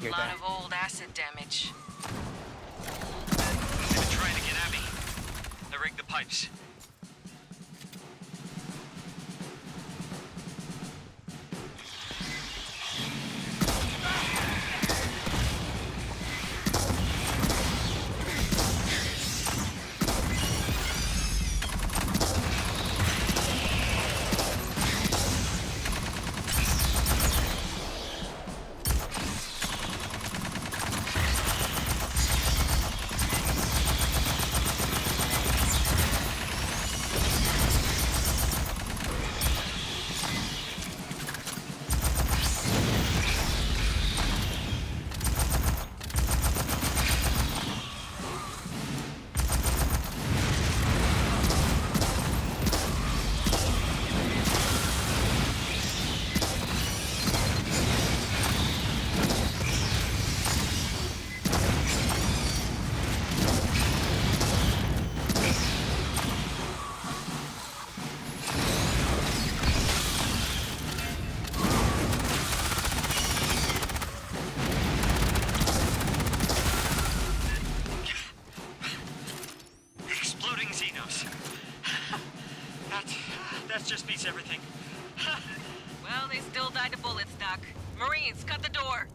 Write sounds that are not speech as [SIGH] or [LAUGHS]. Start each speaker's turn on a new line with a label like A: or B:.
A: Hear
B: lot
A: that?
B: of old acid damage.
C: They've been trying to get at me. I rigged the pipes. That, that just beats everything. [LAUGHS]
B: Well, they still died to bullets, Doc. Marines, cut the door.